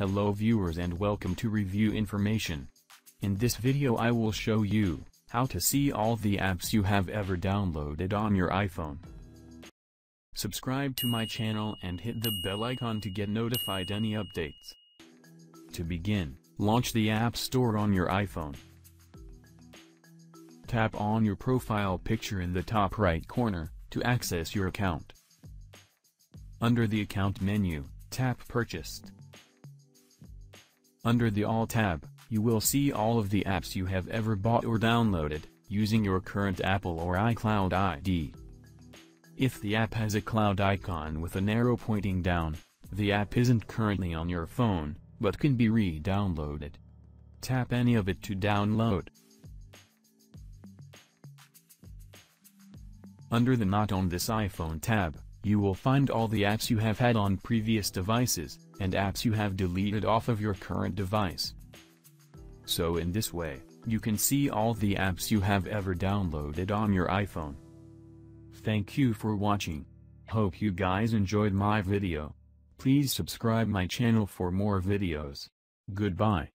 Hello viewers and welcome to Review Information. In this video I will show you, how to see all the apps you have ever downloaded on your iPhone. Subscribe to my channel and hit the bell icon to get notified any updates. To begin, launch the App Store on your iPhone. Tap on your profile picture in the top right corner, to access your account. Under the Account menu, tap Purchased. Under the All tab, you will see all of the apps you have ever bought or downloaded, using your current Apple or iCloud ID. If the app has a cloud icon with an arrow pointing down, the app isn't currently on your phone, but can be re-downloaded. Tap any of it to download. Under the Not on this iPhone tab, you will find all the apps you have had on previous devices, and apps you have deleted off of your current device. So in this way, you can see all the apps you have ever downloaded on your iPhone. Thank you for watching. Hope you guys enjoyed my video. Please subscribe my channel for more videos. Goodbye.